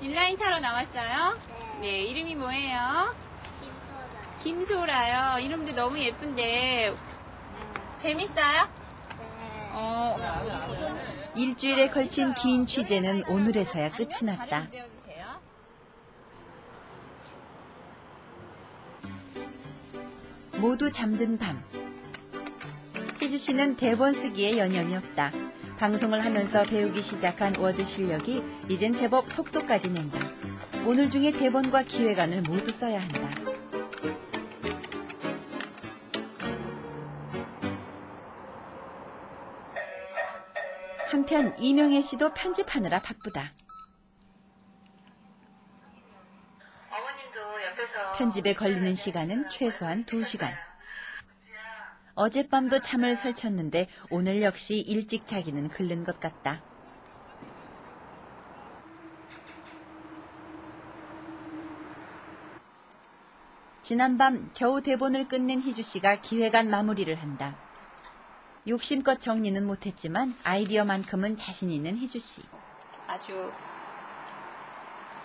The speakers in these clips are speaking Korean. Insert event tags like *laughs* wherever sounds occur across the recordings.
인라인 타러 나왔어요? 네, 이름이 뭐예요? 김소라요. 이름도 너무 예쁜데 재밌어요? 어. 일주일에 걸친 긴 취재는 오늘에서야 끝이 났다. 모두 잠든 밤. 희주 씨는 대본 쓰기에 여념이 없다. 방송을 하면서 배우기 시작한 워드 실력이 이젠 제법 속도까지 낸다. 오늘 중에 대본과 기획안을 모두 써야 한다. 한편 이명애 씨도 편집하느라 바쁘다. 편집에 걸리는 시간은 최소한 2시간. 어젯밤도 잠을 설쳤는데 오늘 역시 일찍 자기는 글른 것 같다. 지난밤 겨우 대본을 끝낸 희주 씨가 기획안 마무리를 한다. 욕심껏 정리는 못했지만 아이디어만큼은 자신 있는 희주 씨. 아주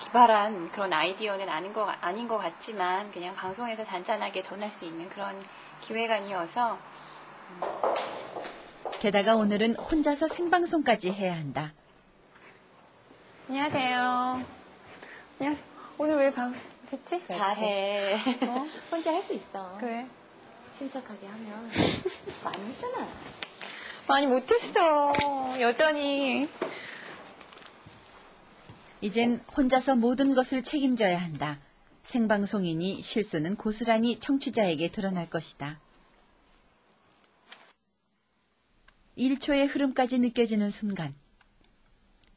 기발한 그런 아이디어는 아닌 것, 아닌 것 같지만 그냥 방송에서 잔잔하게 전할 수 있는 그런 기획안이어서 게다가 오늘은 혼자서 생방송까지 해야 한다. 안녕하세요. 안녕하세요. 오늘 왜 방송 됐지? 잘해. 어? 혼자 할 수 있어. 그래. 침착하게 하면 *laughs* 많이 했잖아. 많이 못했어. 여전히. 이젠 혼자서 모든 것을 책임져야 한다. 생방송이니 실수는 고스란히 청취자에게 드러날 것이다. 1초의 흐름까지 느껴지는 순간.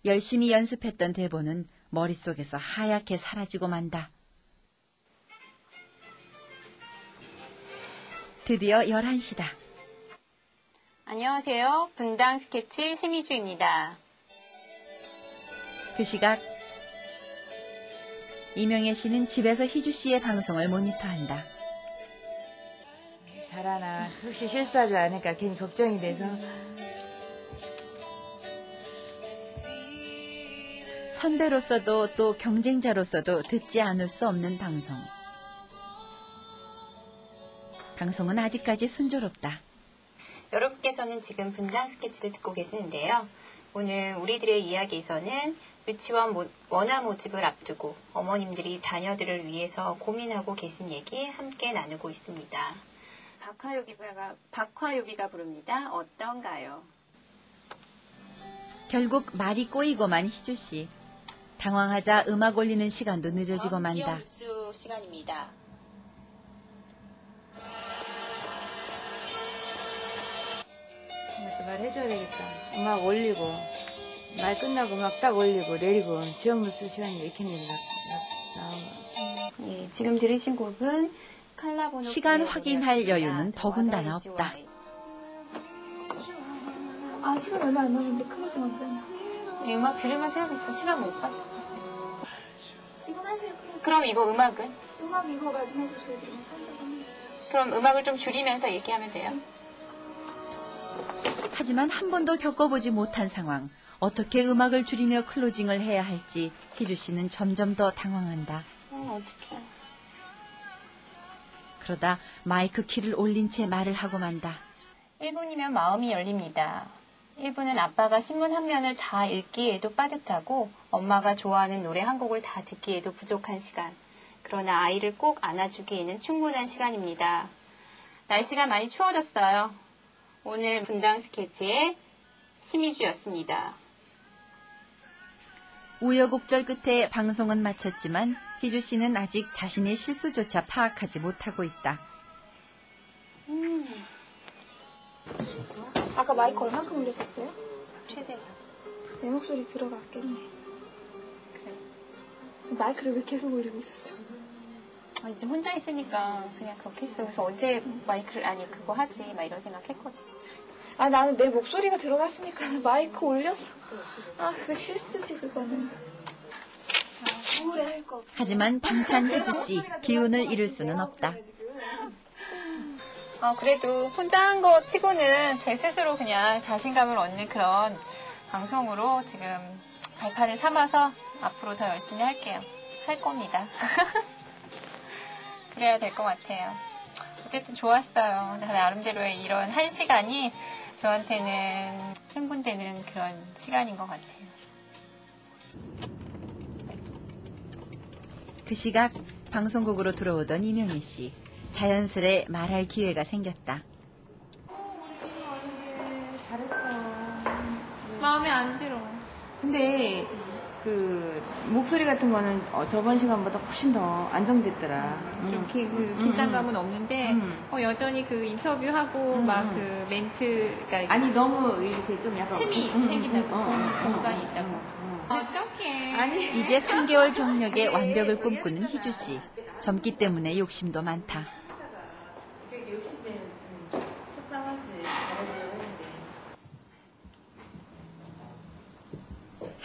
열심히 연습했던 대본은 머릿속에서 하얗게 사라지고 만다. 드디어 11시다. 안녕하세요. 분당 스케치 심희주입니다. 그 시각 이명애 씨는 집에서 희주 씨의 방송을 모니터한다. 잘하나 혹시 실수하지 않을까 괜히 걱정이 돼서 선배로서도 또 경쟁자로서도 듣지 않을 수 없는 방송. 방송은 아직까지 순조롭다. 여러분께서는 지금 분당 스케치를 듣고 계시는데요. 오늘 우리들의 이야기에서는 유치원 모- 원화 모집을 앞두고 어머님들이 자녀들을 위해서 고민하고 계신 얘기 함께 나누고 있습니다. 박화요비가, 박화요비가 부릅니다. 어떤가요? 결국 말이 꼬이고만 희주 씨. 당황하자 음악 올리는 시간도 늦어지고 만다. 뉴스 시간입니다. 이것도 말 해줘야 되겠다 음악 올리고 말 끝나고 음악 딱 올리고 내리고 지역 뉴스 시간이 왜 이렇게 거 예, 지금 들으신 곡은 칼라보노 시간 확인할. 여유는 더군다나 없다. 아 시간 얼마 안 남았는데 언제 하냐 Why? 이 음악 들으면서 해야겠어. 시간 못 봤어. 지금 하세요 그럼 이거 음악은? 음악 이거 마지막으로 저희들이 산다고 하면 그럼 음악을 좀 줄이면서 얘기하면 돼요. 하지만 한 번도 겪어보지 못한 상황. 어떻게 음악을 줄이며 클로징을 해야 할지 희주 씨는 점점 더 당황한다. 어, 어떡해. 그러다 마이크 키를 올린 채 말을 하고 만다. 1분이면 마음이 열립니다. 1분은 아빠가 신문 한 면을 다 읽기에도 빠듯하고 엄마가 좋아하는 노래 한 곡을 다 듣기에도 부족한 시간. 그러나 아이를 꼭 안아주기에는 충분한 시간입니다. 날씨가 많이 추워졌어요. 오늘 분당 스케치의 심희주였습니다. 우여곡절 끝에 방송은 마쳤지만 희주 씨는 아직 자신의 실수조차 파악하지 못하고 있다. 아까 마이크 얼만큼 올렸었어요? 최대한. 내 목소리 들어갔겠네 마이크를 왜 계속 올리고 있었어요? 아, 이제 혼자 있으니까 그냥 그렇게 했어. 그래서 언제 마이크를, 아니, 그거 하지. 막 이런 생각 했거든. 아 나는 내 목소리가 들어갔으니까 *laughs* 마이크 올렸어 아 그거 실수지 그거는 아, 우울해 할거 없어 하지만 당찬 희주 씨 기운을 잃을 수는 없다. 어, 그래도 혼자 한 거 치고는 제 스스로 그냥 자신감을 얻는 그런 방송으로 지금 발판을 삼아서 앞으로 더 열심히 할게요. 할 겁니다. *laughs* 그래야 될 것 같아요. 어쨌든 좋았어요. 나름대로의 이런 한 시간이 저한테는 흥분되는 그런 시간인 것 같아요. 그 시각 방송국으로 들어오던 이명희 씨. 자연스레 말할 기회가 생겼다. 마음에 안 들어. 근데 그 목소리 같은 거는 어, 저번 시간보다 훨씬 더 안정됐더라. 이렇게 그 긴장감은 없는데 음. 어, 여전히 그 인터뷰하고 음, 막 음. 그 멘트가 아니 너무 이렇게 좀 약간 틈이 음, 음, 생긴다고 음, 음, 음, 공간이 음, 있다고. 음, 음. 어떡해. 아니 이제 3개월 경력의 완벽을 꿈꾸는 희주 씨. 젊기 때문에 욕심도 많다. 욕심내는 좀 속상하지. 잘해줘야 되는데.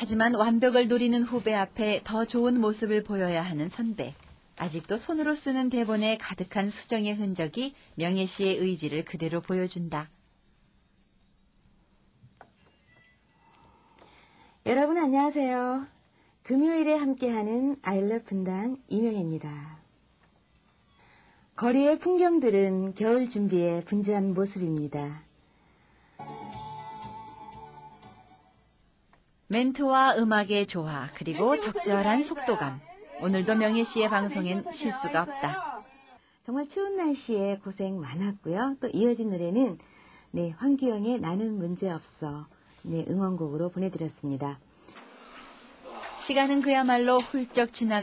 하지만 완벽을 노리는 후배 앞에 더 좋은 모습을 보여야 하는 선배. 아직도 손으로 쓰는 대본에 가득한 수정의 흔적이 명예 씨의 의지를 그대로 보여준다. 여러분 안녕하세요. 금요일에 함께하는 아일러 분당 이명입니다. 거리의 풍경들은 겨울 준비에 분주한 모습입니다. 멘트와 음악의 조화, 그리고 적절한 속도감. 오늘도 명예 씨의 방송엔 실수가 없다. 정말 추운 날씨에 고생 많았고요. 또 이어진 노래는 네 황규영의 나는 문제 없어 네 응원곡으로 보내드렸습니다. 시간은 그야말로 훌쩍 지나